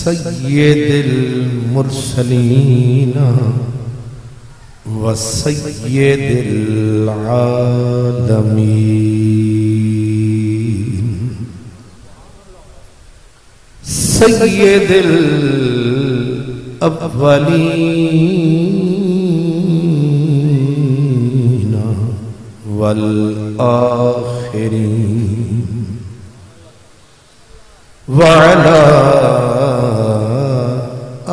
सैदिल मुरसलीना व सैदिल आलमीन सैदिल अवलीना वल आखिरीन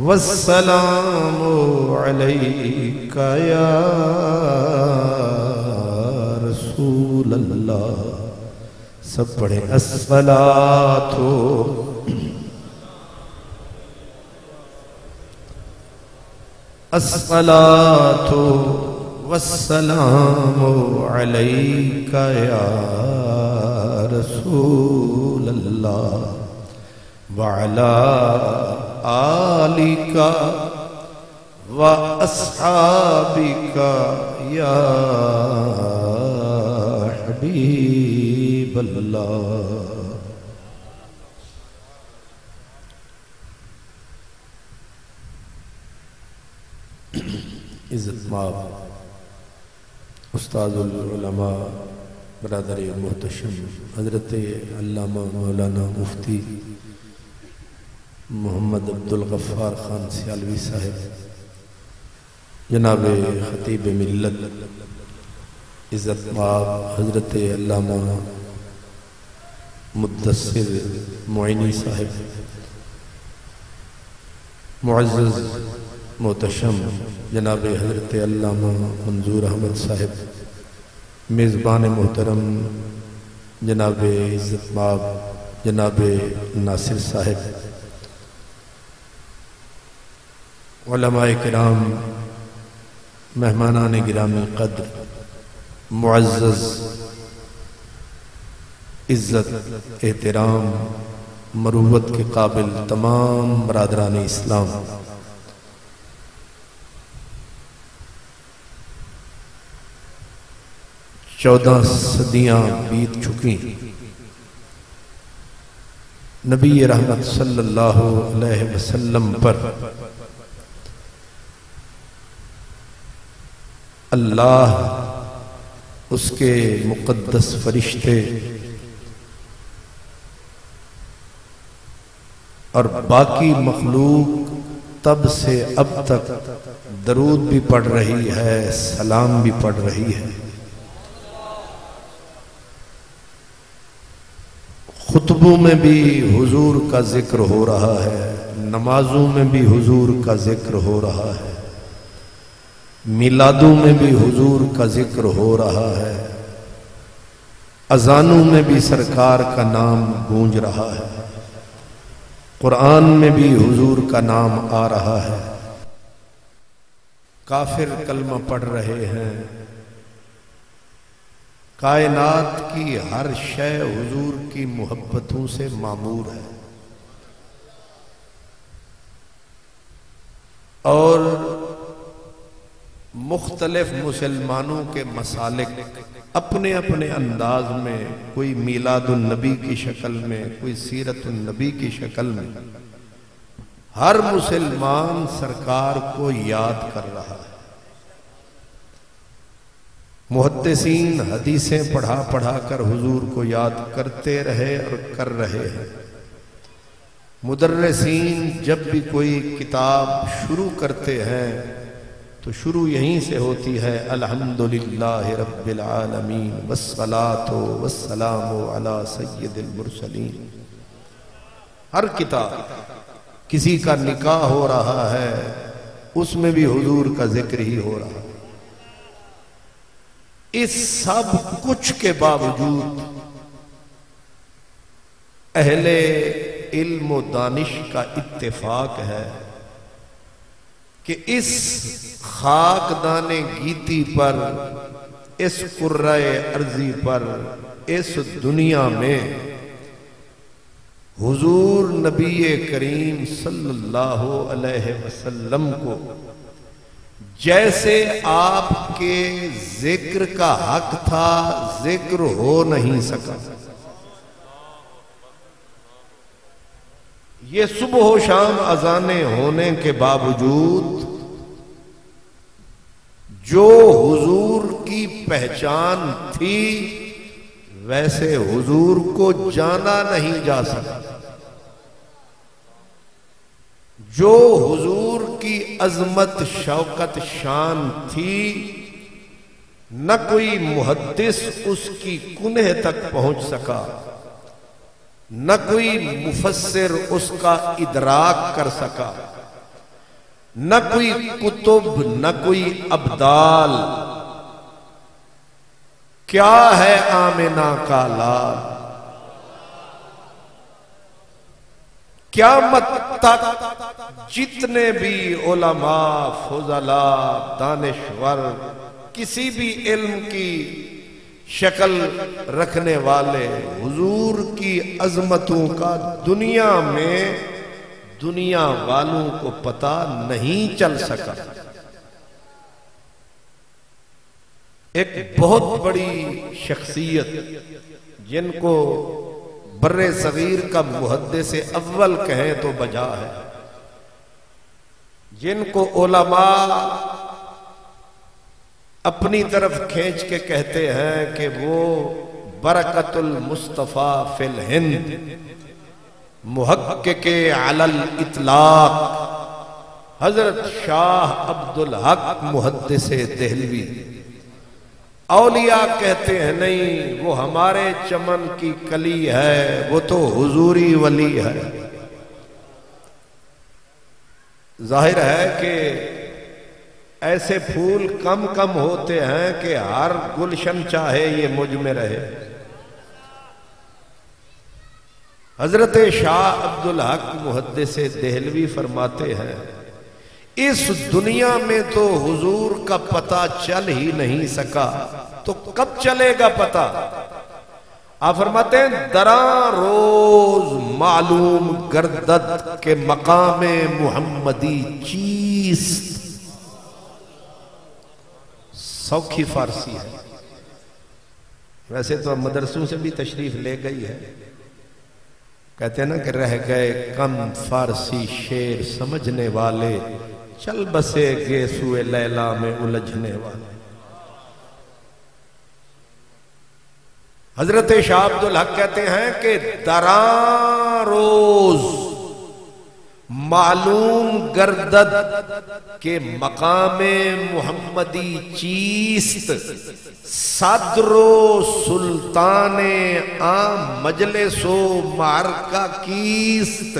वसलाम या रसूल अल्लाह सब पढ़े असला तो असला तो वसलाम या रसूल अल्लाह वाला आलिका व अस्हाबिका या हबीब इज़्ज़त माब उस्तादुलमा बरदर मोहतशम हज़रत मौलाना मुफ्ती मोहम्मद अब्दुल गफ़ार ख़ान सियालवी साहब, जनाब ख़तीब मिलत इज़्ज़त माब हज़रत अल्लामा मुदसर मोइनी साहब मुआज़ मोहतशम जनाब हज़रत अल्लामा मंजूर अहमद साहब, मेज़बान मोहतरम, जनाब इज़्ज़त माब जनाब नासिर साहब। कराम, मेहमानान गिरामी कद्र मुआज़ इज़्ज़त, एहतराम, मरूवत के काबिल तमाम बरदरान इस्लाम। चौदह सदियाँ बीत चुकी। नबी रहमत सल्लल्लाहु अलैहि वसल्लम पर अल्लाह, उसके मुक़द्दस फरिश्ते और बाकी मखलूक तब से अब तक दरूद भी पढ़ रही है, सलाम भी पढ़ रही है। खुतबों में भी हुजूर का ज़िक्र हो रहा है, नमाजों में भी हुजूर का ज़िक्र हो रहा है। मिलादों में भी हुजूर का ज़िक्र हो रहा है। अजानों में भी सरकार का नाम गूंज रहा है। कुरान में भी हुजूर का नाम आ रहा है। काफिर कलमा पढ़ रहे हैं। कायनात की हर शय हुजूर की मोहब्बतों से मामूर है। और मुख्तलिफ़ मुसलमानों के मसालिक अपने अपने अंदाज में, कोई मीलादुलनबी की शक्ल में, कोई सीरतुलनबी की शक्ल में, हर मुसलमान सरकार को याद कर रहा है। मुहदसिन हदीसें पढ़ा पढ़ा कर हुजूर को याद करते रहे और कर रहे हैं। मुदर्रसिन जब भी कोई किताब शुरू करते हैं तो शुरू यहीं से होती है, अल्हम्दुलिल्लाह रब्बिल आलमीन, वस्सलातो वस्सलामु अला सय्यिदिल मुरसलीन। हर किताब किसी का निकाह हो रहा है, उसमें भी हुजूर का ज़िक्र ही हो रहा है। इस सब कुछ के बावजूद अहले इल्म दानिश का इत्तेफाक है कि इस खाकदाने गीती पर, इस कुर्राए अर्जी पर, इस दुनिया में हुजूर नबी करीम सल्लल्लाहु अलैहि वसल्लम को जैसे आपके ज़िक्र का हक था, ज़िक्र हो नहीं सका। ये सुबह शाम अजाने होने के बावजूद जो हुजूर की पहचान थी, वैसे हुजूर को जाना नहीं जा सका। जो हुजूर की अजमत, शौकत, शान थी, न कोई मुहद्दिस उसकी कुनह तक पहुँच सका। न कोई मुफसर उसका इदराक कर सका। न कोई कुतुब, न कोई अबदाल। क्या है आमिना का लाल? क्या मत तक जितने भी ओलमा फजला दानश्वर किसी भी इल्म की शक्ल रखने वाले हुजूर की अजमतों का दुनिया में दुनिया वालों को पता नहीं चल सका। एक बहुत बड़ी शख्सियत जिनको बर्र सगीर का मुहदे से अव्वल कहें तो बजा है। जिनको ओलमा अपनी तरफ़ खींच के कहते हैं कि वो बरकतुल मुस्तफ़ा फिल हिंद मुहक्क के अलल इतलाक, हज़रत शाह अब्दुल हक मुहदस दहलवी। औलिया कहते हैं, नहीं, वो हमारे चमन की कली है, वो तो हुजूरी वली है। ज़ाहिर है कि ऐसे फूल कम कम होते हैं कि हर गुलशन चाहे ये मुझमें रहे। हज़रत शाह अब्दुल हक मुहदस देहलवी फरमाते हैं, इस दुनिया में तो हुजूर का पता चल ही नहीं सका। तो कब चलेगा पता? आप फरमाते हैं, दरा रोज मालूम गर्दत के मकाम मोहम्मदी चीज़ सौखी फारसी है। वैसे तो मदरसों से भी तशरीफ़ ले गई है। कहते ना कि रह गए कम फारसी शेर समझने वाले, चल बसे गे सुए लैला में उलझने वाले। हज़रत शाह अब्दुल हक कहते हैं कि दरारोज मालूम गर्दद के मकाम मोहम्मदी चीस्त, सदरो सुल्तान आ मजलिसो मारका कीस्त।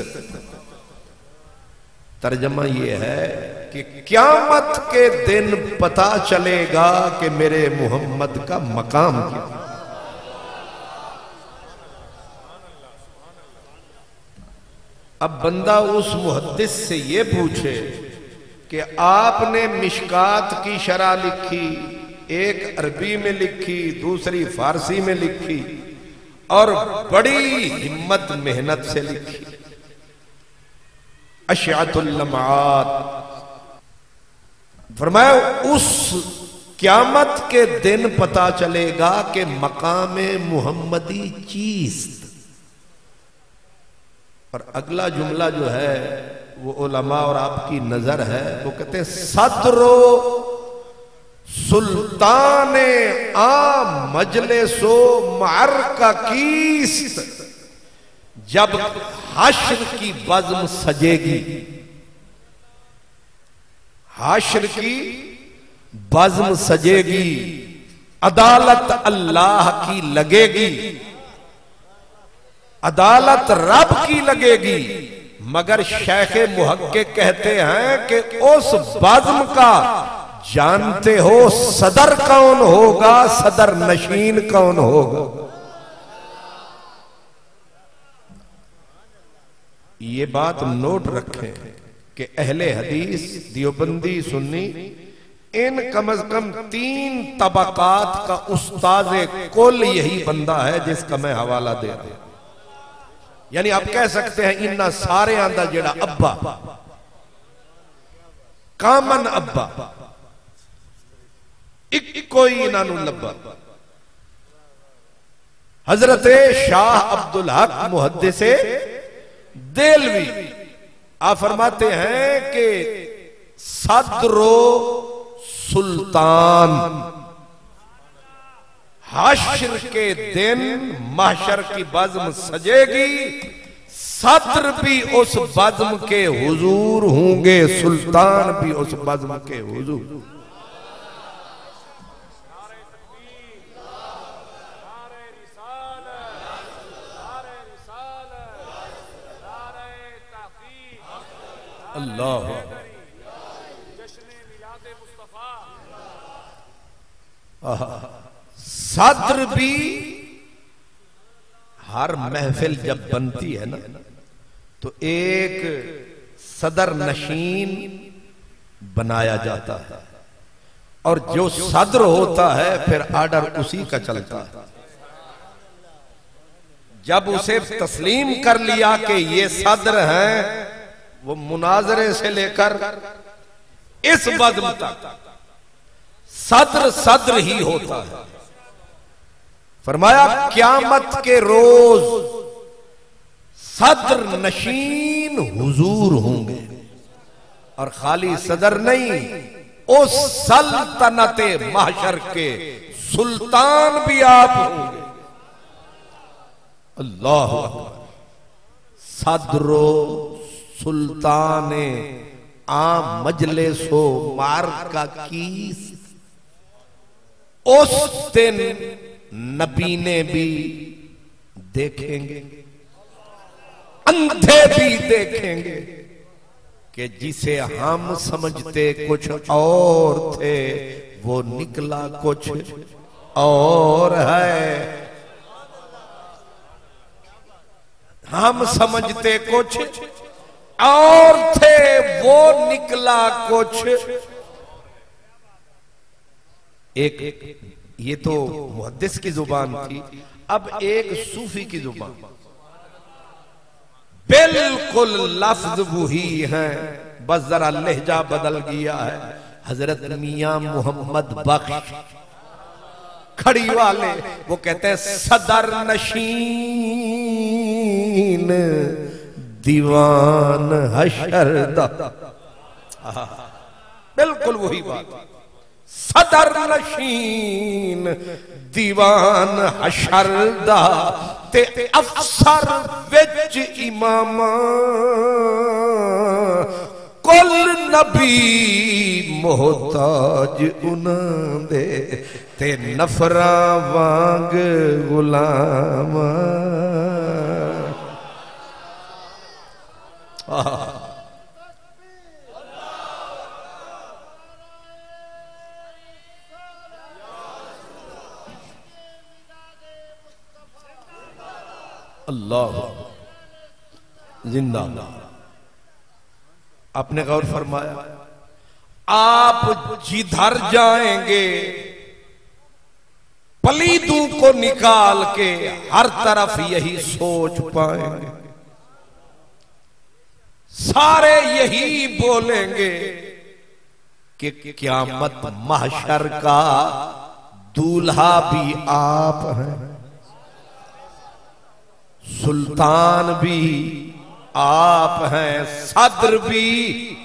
तर्जमा ये है कि क्यामत के दिन पता चलेगा कि मेरे मोहम्मद का मकाम क्या अब बंदा उस मुहदस से ये पूछे कि आपने मिशकात की शरा लिखी, एक अरबी में लिखी, दूसरी फारसी में लिखी और बड़ी हिम्मत, मेहनत से लिखी। अशातुल्लमात फरमाया, उस क्यामत के दिन पता चलेगा कि मकाम मुहम्मदी चीज़ और अगला जुमला जो है, वो ओलमा और आपकी नज़र है, वो कहते हैं, सदरो सुल्तान आ मजले सो मार का कीस्त, जब हाशर की बज्म सजेगी। हाशर की बज्म सजेगी, अदालत अल्लाह की लगेगी। अदालत रब की लगेगी। मगर शेख मुहक्के कहते हैं कि उस बज्म का जानते हो सदर कौन होगा, सदर नशीन कौन होगा। ये बात नोट रखें कि अहले हदीस, दियोबंदी, सुन्नी, इन कम अज कम तीन तबकात का उस्ताद कुल यही बंदा है जिसका मैं हवाला दे रहा हूँ। यानी आप कह सकते हैं, इन्ना सारे आंदा जेड़ा अब्बा। कामन अब्बा। इको ही इन्हों लब्बा। हज़रत शाह अब्दुल हक मुहदसे देलवी, आप फरमाते हैं कि सदरो सुल्तान। हाशर के दिन महशर की बज्म सजेगी, सत्र भी उस बज्म के हुजूर होंगे, सुल्तान भी उस बज्म के हुजूर। अल्लाह। आहा। सद्र भी हर महफिल जब बनती है ना तो एक सदर नशीन बनाया जाता है। और जो सदर होता है, फिर आर्डर उसी का चलता है। जब उसे तस्लीम कर लिया कि ये सदर है, वो मुनाजरे से लेकर इस बदम तक, सदर सदर ही होता है। फरमाया, क्यामत के रोज सदर नशीन हुजूर होंगे और खाली सदर नहीं, उस सल्तनत माशर के सुल्तान भी आप होंगे। अल्लाह सदरो सुल्तान आम मजले सो मार का कीस। उस दिन नबी ने भी देखेंगे, अंधे भी देखेंगे कि जिसे हम समझते कुछ और थे, वो निकला कुछ और है। हम समझते कुछ और थे, वो निकला कुछ। एक ये तो मुहदस की ज़ुबान थी। अब एक सूफी की ज़ुबान। बिल्कुल लफ्ज वही है। बस जरा लहजा बदल गया है। हज़रत मिया मोहम्मद बख्श। खड़ी वाले, वो कहते हैं, सदर नशीन दीवान हशरदा बिल्कुल वही बात। सदर नशीन, दीवान हशरदा ते अफसर विच इमामा। कुल नबी मोहताज उन्होंने ते नफरा वांग गुलाम। अल्लाह ज़िंदा। आपने गौर फरमाया, आप जिधर जाएँगे, पलीदू को निकाल के हर तरफ़ यही सोच पाएँगे। सारे यही बोलेंगे कि क्यामत महशर का दूल्हा भी आप हैं। सुल्तान भी, आप हैं सदर भी,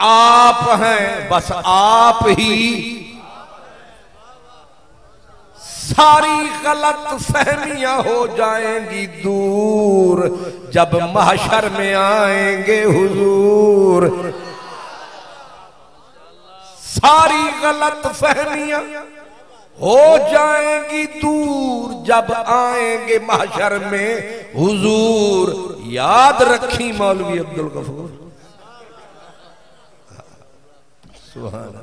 आप हैं बस आप ही। सारी गलत फहमियाँ हो जाएँगी दूर, जब महशर में आएँगे हुजूर। सारी गलत फहमियाँ हो जाएँगी दूर जब आएँगे महशर में। हुजूर, याद रखी मौलवी अब्दुल गफूर। सुहान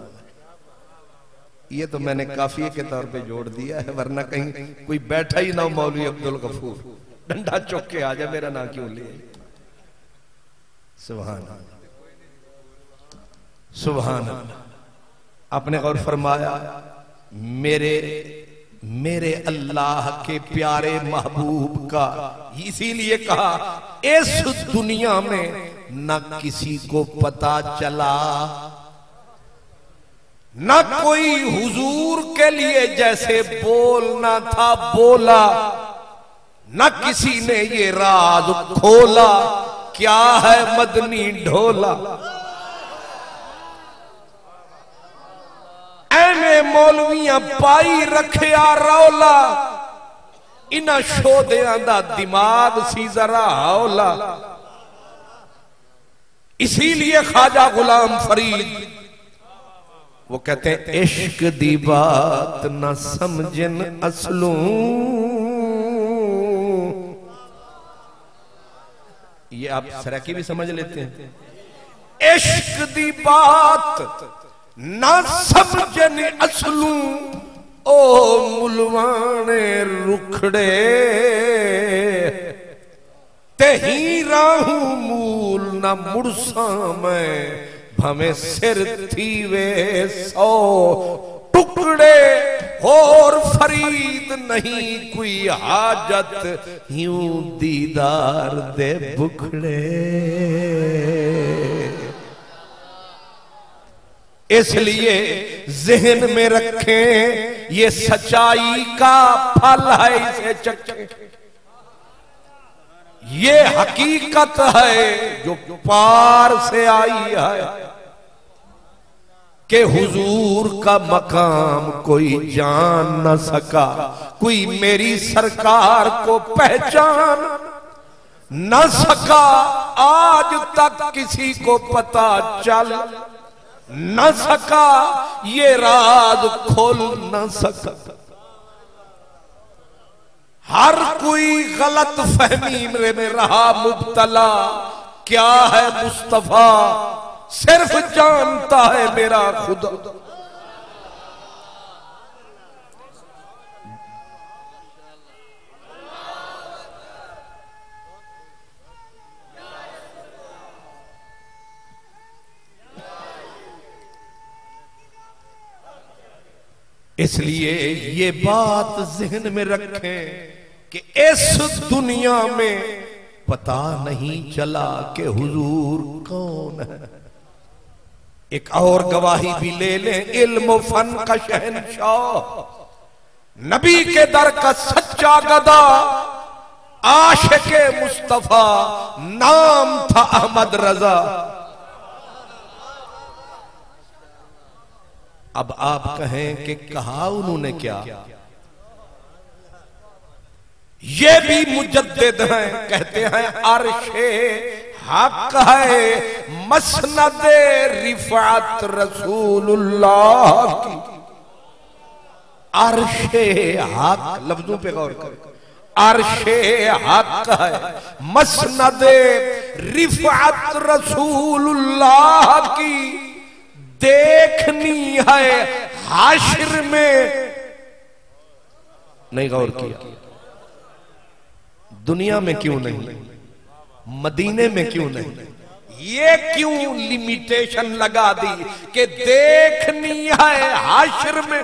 ये तो मैंने काफिए के तौर पे जोड़ दिया है, वरना कहीं कोई बैठा ही ना मौलवी अब्दुल गफूर। डंडा चौक के आ जाए मेरा ना क्यों ले? सुबहान सुबहान आपने गौर फरमाया मेरे मेरे अल्लाह के प्यारे महबूब का। इसीलिए कहा, इस दुनिया में न किसी को पता चला, न कोई हुजूर के लिए जैसे बोलना था बोला, न किसी ने ये राज खोला, क्या है मदनी ढोला। एने मौलवियाँ पाई रखिया रौला। इन्हों शोधिया का दिमाग सी जरा हौला। इसीलिए ख्वाजा गुलाम फरीद, वो कहते हैं, इश्क दी बात न समझन असलू। ये आप सराकी भी समझ लेते हैं। इश्क दी बात न समझन असलू, ओ मुलवाने रुखड़े। ते ही राहू मूल न मुड़सा मैं, भमे सिर थी वे सौ टुकड़े। और फरीद नहीं कोई हाजत, यूँ दीदार दे बुखड़े। इसलिए जहन में रखें, ये सच्चाई का फल है इसे चखें ये हकीकत है जो पार से आई है कि हुजूर का मकाम कोई जान न सका, कोई मेरी सरकार को पहचान न सका, आज तक किसी को पता चल न सका, ये राज खोल न सका। हर कोई गलत फहमी में रहा मुबतला। क्या है मुस्तफ़ा? सिर्फ़ जानता है मेरा खुदा। इसलिए ये बात जहन में रखें कि इस दुनिया में पता नहीं चला कि हुजूर कौन है। एक और गवाही भी ले लें, इल्म फन का शहनशाह। नबी के दर का सच्चा गदा, आशिक मुस्तफ़ा, नाम था अहमद रजा। अब आप कहें कि कहा उन्होंने क्या? ये भी मुजद्दिद हैं, कहते हैं, अरशे हक है, मसनद रिफात रसूलुल्लाह की। अरशे हक, लफ्जों पे गौर करें। अरशे हक है, मसनद रिफात रसूलुल्लाह की। देखनी है हाशिर में। नहीं गौर किया। दुनिया में क्यों नहीं? मदीने में क्यों नहीं? ये क्यों लिमिटेशन लगा दी कि देखनी है हाशिर में?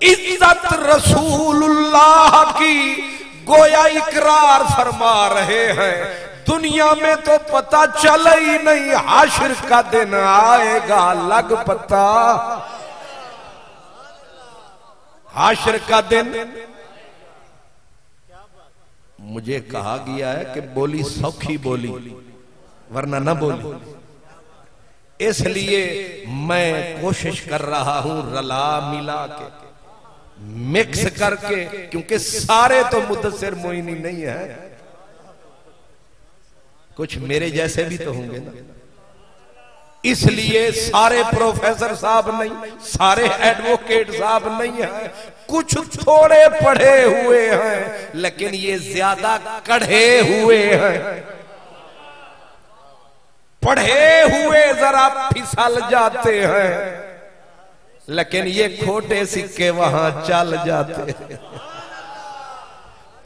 इज़्ज़त रसूलुल्लाह की गोया इकरार फरमा रहे हैं। दुनिया में तो पता चल ही नहीं, हाशिर का दिन आएगा, लग पता। हाशिर का दिन। मुझे कहा गया है कि बोली सौखी बोली, वरना न बोली। इसलिए मैं कोशिश कर रहा हूँ रला मिला के, मिक्स करके, क्योंकि सारे तो मुदसर मोइनी नहीं है। कुछ मेरे जैसे भी तो होंगे ना। इसलिए सारे प्रोफेसर साहब नहीं, सारे एडवोकेट साहब नहीं है। कुछ थोड़े पढ़े हुए हैं, लेकिन ये ज़्यादा कढ़े हुए हैं। पढ़े हुए जरा फिसल जाते हैं, लेकिन ये खोटे सिक्के वहाँ चल जाते हैं।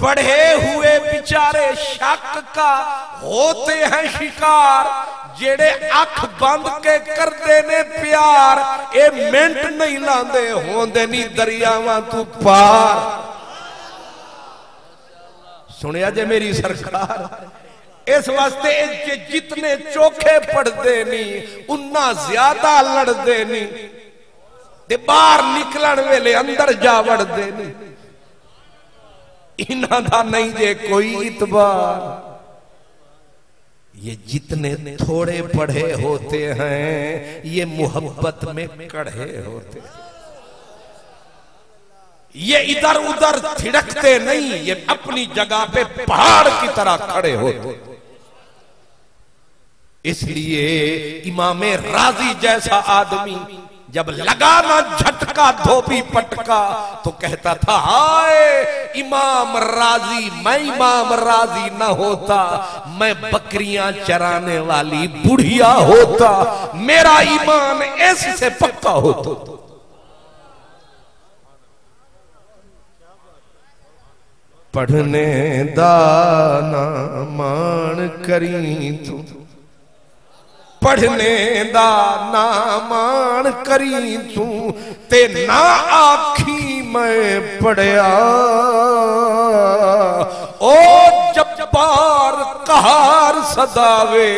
पढ़े हुए बेचारे शक का होते हैं शिकार, जेड़े अख बंद के करते ने प्यार, ए मिंट नहीं लाते होंदे नहीं दरियावा तू पार। सुनिया जे मेरी सरकार, इस वास्ते जितने चोखे पढ़ते नहीं उन्ना ज़्यादा लड़ते नहीं बाहर निकलन वेले अंदर जा वड़ते नहीं इन्हों का नहीं जे कोई इतबार। ये जितने थोड़े पढ़े होते हैं, ये मोहब्बत में कड़े होते हैं। ये इधर उधर थिड़कते नहीं, ये अपनी जगह पे पहाड़ की तरह खड़े होते इसलिए इमाम राज़ी जैसा आदमी जब लगा ना झटका, धोबी पटका तो कहता था, हाय, इमाम राज़ी, मैं इमाम राज़ी ना होता, मैं बकरियाँ चराने वाली बुढ़िया होता, मेरा ईमान ऐसे पक्का होता। पढ़ने दाना मान करी तू। पढ़ने दा ना मान करी तू, ते ना आखी मैं पढ़िया। ओ जब्बार कहार सदावे,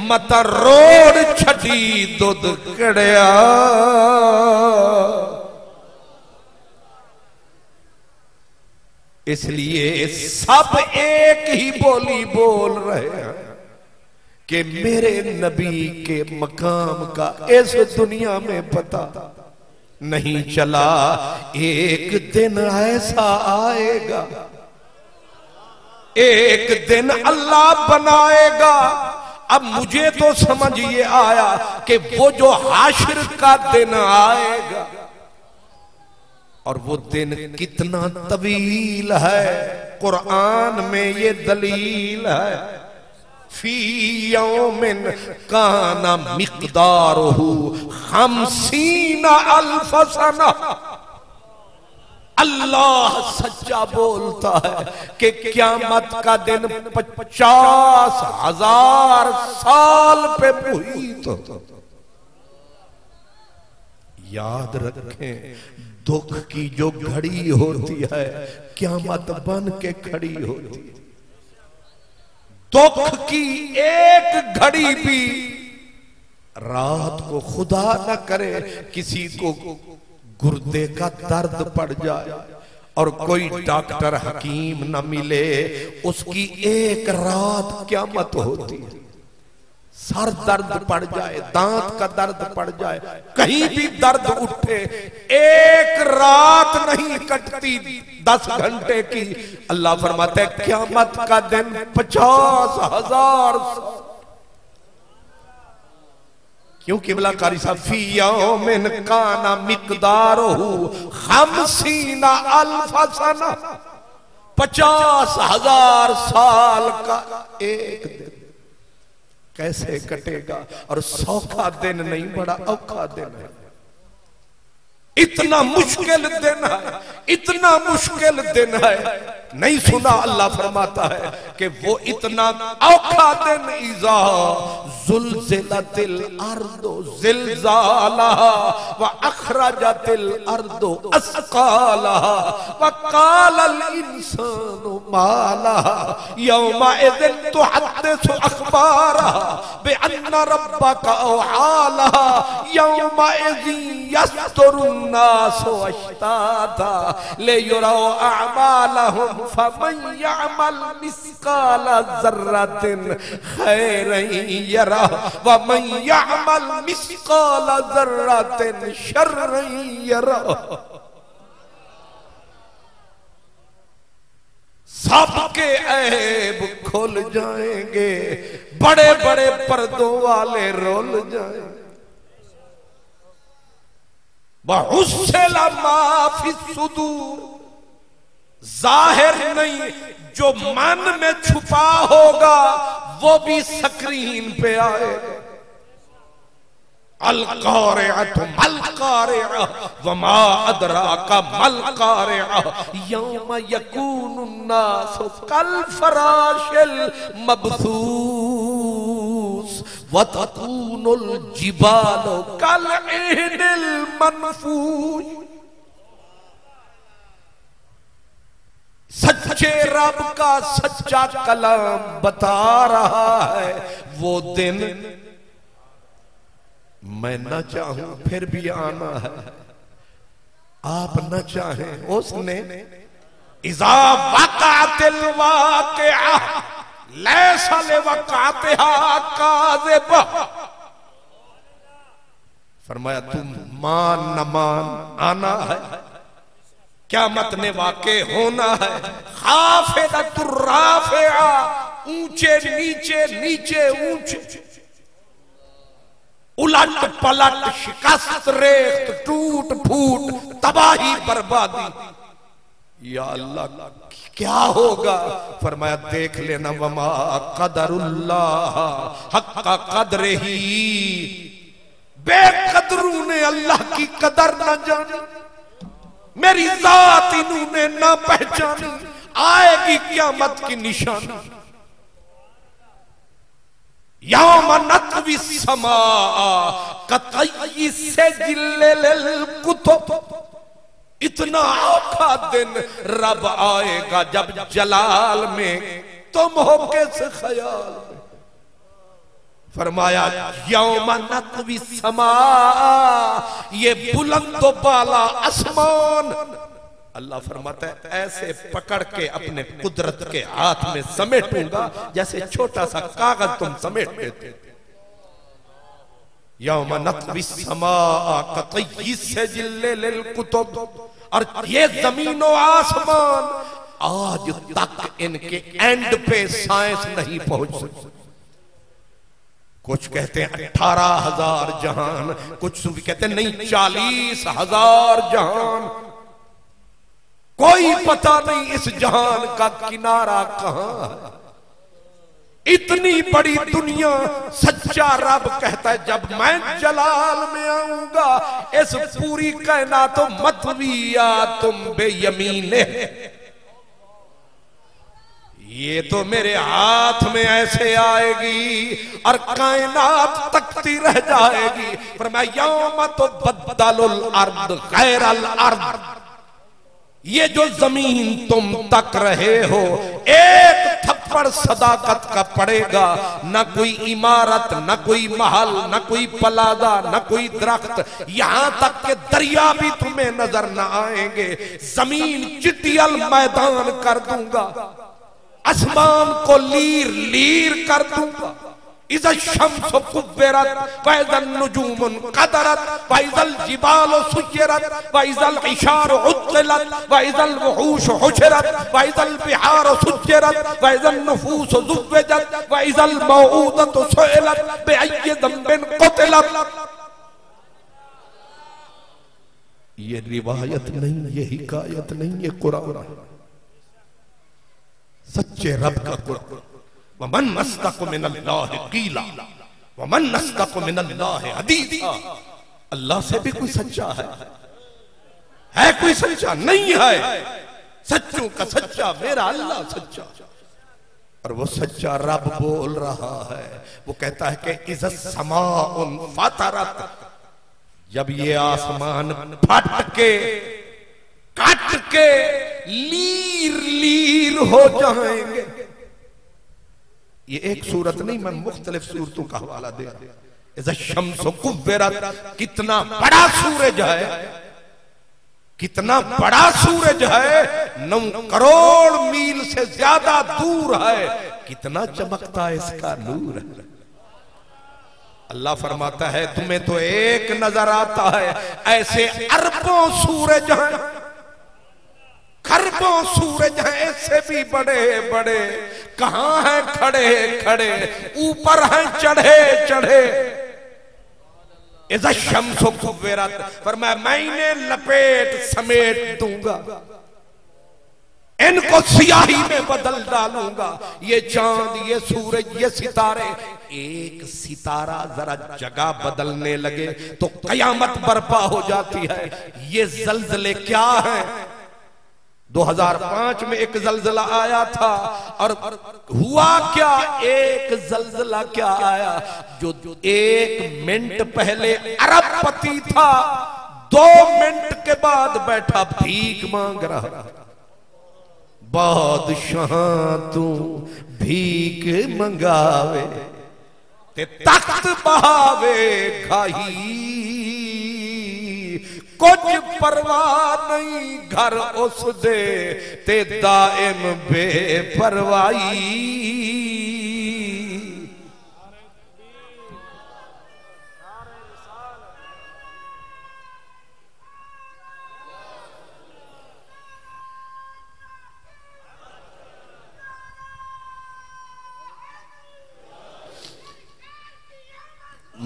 मत रोड छठी दुध कड़िया। इसलिए सब एक ही बोली बोल रहे हैं। कि मेरे नबी के मकाम का इस दुनिया में पता नहीं चला। एक दिन ऐसा आएगा, एक दिन अल्लाह बनाएगा। अब मुझे तो समझ ये आया कि वो जो हाशिर का दिन आएगा, और वो दिन कितना तवील है। कुरान में ये दलील है फीमिन मिकदार अल्लाह सच्चा बोलता है कि क्यामत का दिन पचास हज़ार साल पे मुहित तो याद रखें, दुख की जो घड़ी होती है, क्यामत बन के खड़ी होती है। दुख की एक घड़ी भी रात को खुदा न करे किसी को गुर्दे का दर्द पड़ जाए। और कोई डॉक्टर हकीम न मिले उसकी एक रात क्या मत होती है। सर दर्द पड़ जाए, दांत का दर्द पड़ जाए, कहीं भी दर्द उठे, एक रात नहीं कटती दस घंटे की। अल्लाह फरमाते क्या मत का दिन पचास हज़ार क्यों किबला कारी साहब फ़ी यौमिन काना सना। पचास हज़ार साल का एक दिन। कैसे कटेगा? और सौखा दिन नहीं बड़ा औखा दिन है। इतना मुश्किल दिन है इतना मुश्किल दिन है। नहीं सुना अल्लाह फरमाता है। कि वो इतना औखा दिन ईजा जुलजिलतिल अर्दो जिलजालहा व अखरजतिल अर्दो अस्कालहा व कालल इंसानु मालहा यौमा इदिन तुहद्दिसु अखबारहा बिअन्न रब्बका औहालहा यौमा इदिन यस्तुरुन नासु अश्ताता ले युरौ अमालहुम फमन यअमल मिस्काल जर्रतिन खैरन यरा। व मन यअमल मिस्काल जर्रतिन शर्रन यरा। सबके ऐब खुल जाएँगे, बड़े बड़े पर्दों वाले रोल जाएँगे बहुसला माफ़ी सुदूर ज़ाहिर नहीं, जो मन में छुपा होगा, वो भी स्क्रीन पे आएगा वमा अदरा का मलकारे यौम यकून कल फराशिल मबसूस, वतकूनुल जिबालो कल इहनिल मनफूज सच्चे रब का सच्चा कलाम बता रहा है। वो दिन मैं न चाहूँ, फिर भी आना है। आप न चाहें, उसने इजा वकातिल वाक़िआ, लैसा ले वकातिहा काज़िब। फरमाया, तुम मान न मान, आना है। क्या मत ने वाके होना है। ऊँचे, नीचे नीचे, ऊँचे। उलट पलट, शिकस्त, रेत, टूट, फूट, तबाही, बर्बादी। या अल्लाह, क्या होगा? फरमाया, देख लेना, वमा कदरुल्लाह हक का कदर ही। बेकदरू ने अल्लाह की कदर न जानी। मेरी जात इन्होंने न पहचानी, आएगी क्यामत की निशानी। समा, कतई से कुतुब इतना औखा दिन रब आएगा जब जलाल में, तुम हो कैसे ख्याल? फरमाया यौमनतवी समा, ये बुलंद बाला आसमान। अल्लाह फरमाता है, ऐसे पकड़ के अपने कुदरत के हाथ में समेटूँगा, जैसे छोटा सा कागज़ तुम समेट देते यौम नतवी समा से जिल्ले कुतुब, और ये ज़मीन आसमान, आज तक इनके एंड पे साइंस नहीं पहुँच। सकी कुछ कहते हैं अठारह हज़ार जहान, कुछ सूफी कहते हैं, नहीं, चालीस हज़ार जहान। कोई पता नहीं इस जहान का किनारा कहाँ इतनी बड़ी दुनिया, सच्चा रब कहता है, जब मैं जलाल में आऊँगा, इस पूरी कहना तो मतविया तुम बेयमीने ये तो मेरे हाथ में ऐसे आएगी और कायनात तकती रह जाएगी। पर मैं यौम तो बदल अर्द गैर अर्द। ये जो ज़मीन तुम तक रहे हो, एक थप्पड़ थप्पड़ सदाकत का पड़ेगा। न कोई इमारत, न कोई महल, न कोई पलादा, न कोई दरख्त। यहाँ तक के दरिया भी तुम्हें नज़र न आएँगे। ज़मीन चिटियल मैदान कर दूँगा। आसमान को लीर लीर कर दूँगा। ये रिवायत नहीं, ये हिकायत नहीं, ये कुरान। है सच्चे रब का कुरान वमन मिन अल्लाह कीला। मिन अल्लाह अल्लाह से भी कोई सच्चा है? है कोई सच्चा? नहीं है। सच्चों का सच्चा, मेरा अल्लाह सच्चा। और वो सच्चा रब बोल रहा है। वो कहता है कि इज़्ज़त समा उन फतरत। जब ये आसमान फट के कट के लीर लीर हो जाएँगे। ये एक सूरत नहीं, मैं मुख्तलिफ़ सूरतों का हवाला दे रहा शम्स कितना बड़ा सूरज है, कितना बड़ा सूरज है, नौ करोड़ मील से ज़्यादा दूर है, कितना चमकता है इसका नूर। है अल्लाह फरमाता है, तुम्हें तो एक नज़र आता है, ऐसे अरबों सूरज हैं। खरबों सूरज हैं, ऐसे भी बड़े बड़े। कहाँ हैं खड़े खड़े? ऊपर हैं चढ़े चढ़े। पर मैं मैंने लपेट समेट दूँगा। इनको सियाही में बदल डालूँगा। ये चाँद, ये सूरज, ये सितारे। एक सितारा जरा जगह बदलने लगे तो कयामत बर्पा हो जाती है। ये जलजले क्या है? 2005 में एक जलजला आया था और हुआ क्या? एक जलजला क्या आया? जो एक मिनट पहले अरबपति था, दो मिनट के बाद बैठा भीख मांग रहा। बादशाह, तू भीख मंगावे, ते तख्त बहावे खाई कुछ परवाह नहीं घर उस दे ते दाइम बेपरवाही।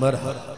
मरहबा